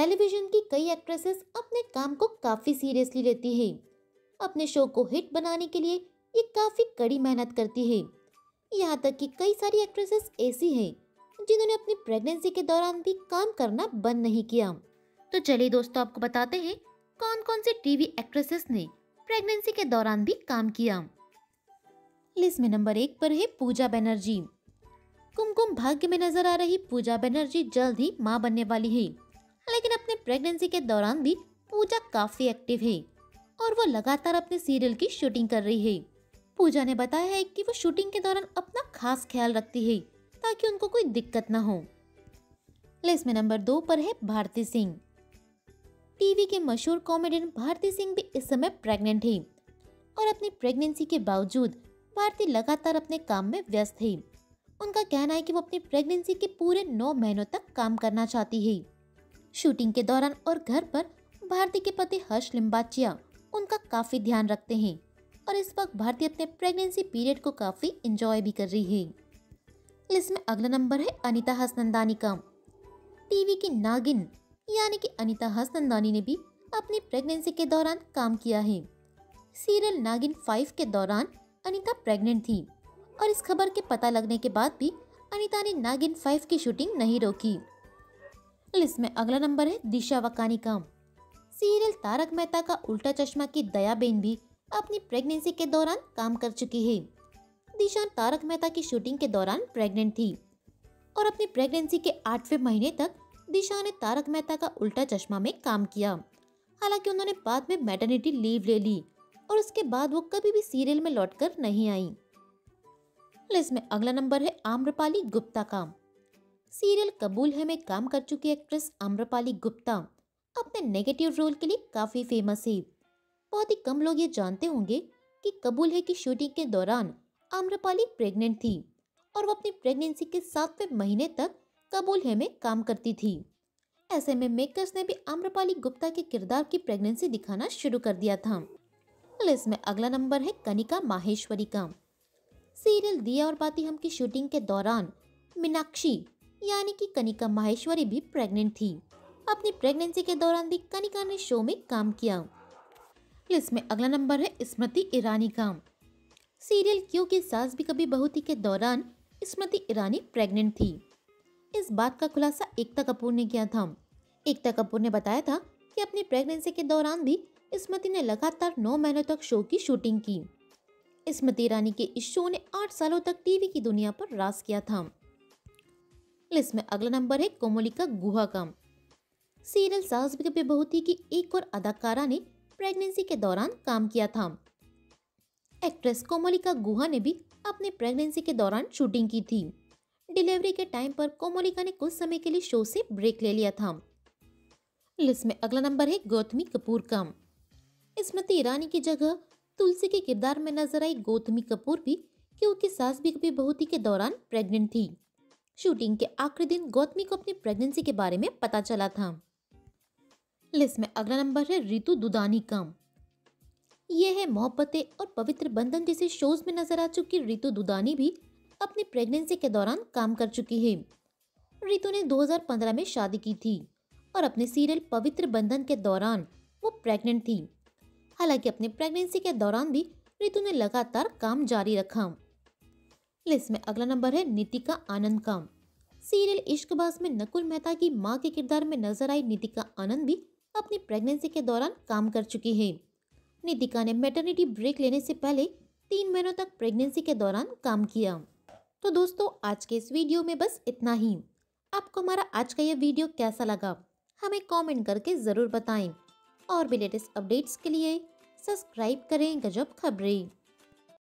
Television की कई actresses अपने काम को काफ़ी सीरियसली लेती है। अपने शो को हिट बनाने के लिए ये काफ़ी कड़ी मेहनत करती है। यहाँ तक कि कई सारी एक्ट्रेसेस ऐसी हैं, जिन्होंने अपनी प्रेगनेंसी के दौरान भी काम करना बंद नहीं किया। तो चलिए दोस्तों, आपको बताते हैं कौन कौन से टीवी एक्ट्रेसेस ने प्रेगनेंसी के दौरान भी काम किया। लिस्ट में नंबर एक पर है पूजा बनर्जी। कुमकुम भाग्य में नज़र आ रही पूजा बनर्जी जल्द ही माँ बनने वाली है। लेकिन अपने प्रेगनेंसी के दौरान भी पूजा काफ़ी एक्टिव है और वो लगातार अपने सीरियल की शूटिंग कर रही है। पूजा ने बताया है कि वो शूटिंग के दौरान अपना खास ख्याल रखती है ताकि उनको कोई दिक्कत न हो। लिस्ट में नंबर दो पर है भारती सिंह। टीवी के मशहूर कॉमेडियन भारती सिंह भी इस समय प्रेग्नेंट है और अपनी प्रेगनेंसी के बावजूद भारती लगातार अपने काम में व्यस्त है। उनका कहना है कि वो अपनी प्रेगनेंसी के पूरे नौ महीनों तक काम करना चाहती है। शूटिंग के दौरान और घर पर भारती के पति हर्ष लिम्बाचिया उनका काफ़ी ध्यान रखते हैं और इस वक्त भारती अपने प्रेगनेंसी पीरियड को काफ़ी एंजॉय भी कर रही है। लिस्ट में अगला नंबर है अनिता हसनंदानी का। टीवी की नागिन, यानी कि अनिता हसनंदानी ने भी अपनी प्रेगनेंसी के दौरान काम किया है। सीरियल नागिन फाइव के दौरान अनिता प्रेग्नेंट थी और इस खबर के पता लगने के बाद भी अनिता ने नागिन फाइव की शूटिंग नहीं रोकी। लिस्ट में अगला नंबर है दिशा वकानी का सीरियल तारक मेहता का उल्टा चश्मा की दयाबेन भी अपनी प्रेगनेंसी के दौरान काम कर चुकी है। दिशा तारक मेहता की शूटिंग के दौरान प्रेग्नेंट थी। और अपनी प्रेगनेंसी के आठवें महीने तक दिशा ने तारक मेहता का उल्टा चश्मा में काम किया। हालाँकि उन्होंने बाद में मैटर्निटी लीव ले ली और उसके बाद वो कभी भी सीरियल में लौटकर नहीं आई। लिस्ट में अगला नंबर है आम्रपाली गुप्ता का सीरियल कबूल है में काम कर चुकी एक्ट्रेस आम्रपाली गुप्ता। अपने नेगेटिव रोल के लिए काफ़ी फ़ेमस है। बहुत ही कम लोग ये जानते होंगे कि कबूल है की शूटिंग के दौरान आम्रपाली प्रेग्नेंट थी और वो अपनी प्रेगनेंसी के सातवें महीने तक कबूल है में काम करती थी। ऐसे में मेकर्स ने भी आम्रपाली गुप्ता के किरदार की प्रेगनेंसी दिखाना शुरू कर दिया था। लिस्ट में अगला नंबर है कनिका माहेश्वरी का। सीरियल दिया और बाती हम की शूटिंग के दौरान मीनाक्षी यानी कि कनिका माहेश्वरी भी प्रेग्नेंट थी। अपनी प्रेगनेंसी के दौरान भी कनिका ने शो में काम किया। लिस्ट में अगला नंबर है स्मृति ईरानी का। सीरियल क्यों की सास भी कभी बहू थी के दौरान स्मृति ईरानी प्रेग्नेंट थी। इस बात का खुलासा एकता कपूर ने किया था। एकता कपूर ने बताया था कि अपनी प्रेगनेंसी के दौरान भी स्मृति ने लगातार नौ महीनों तक शो की शूटिंग की। स्मृति ईरानी के इस शो ने आठ सालों तक टीवी की दुनिया पर राज किया था। लिस्ट में अगला नंबर है कोमोलिका गुहा का सीरियल सास भी कभी बहू थी एक और अदाकारा ने प्रेगनेंसी के दौरान काम किया था। एक्ट्रेस कोमोलिका गुहा ने भी अपने प्रेगनेंसी के दौरान शूटिंग की थी। डिलीवरी के टाइम पर कोमोलिका ने कुछ समय के लिए शो से ब्रेक ले लिया था। लिस्ट में अगला नंबर है गौतमी कपूर का स्मृति ईरानी की जगह तुलसी के किरदार में नज़र आई गौतमी कपूर भी, क्योंकि सास भी कभी बहुती के दौरान प्रेग्नेंट थी। शूटिंग के आखिरी दिन गौतमी को अपनी प्रेगनेंसी के बारे में पता चला था। लिस्ट में अगला नंबर है रितु दुदानी का यह है मोहब्बतें और पवित्र बंधन जैसे शोज़ में नज़र आ चुकी रितु दुदानी भी अपनी प्रेगनेंसी के दौरान काम कर चुकी है। रितु ने 2015 में शादी की थी और अपने सीरियल पवित्र बंधन के दौरान वो प्रेग्नेंट थी। हालाँकि अपने प्रेगनेंसी के दौरान भी रितु ने लगातार काम जारी रखा। लिस्ट में अगला नंबर है नितिका आनंद का सीरियल इश्कबाज में नकुल मेहता की माँ के किरदार में नज़र आई नितिका आनंद भी अपनी प्रेगनेंसी के दौरान काम कर चुकी है। नितिका ने मेटर्निटी ब्रेक लेने से पहले तीन महीनों तक प्रेगनेंसी के दौरान काम किया। तो दोस्तों, आज के इस वीडियो में बस इतना ही। आपको हमारा आज का यह वीडियो कैसा लगा, हमें कमेंट करके ज़रूर बताएँ। और भी लेटेस्ट अपडेट्स के लिए सब्सक्राइब करें गजब खबरें।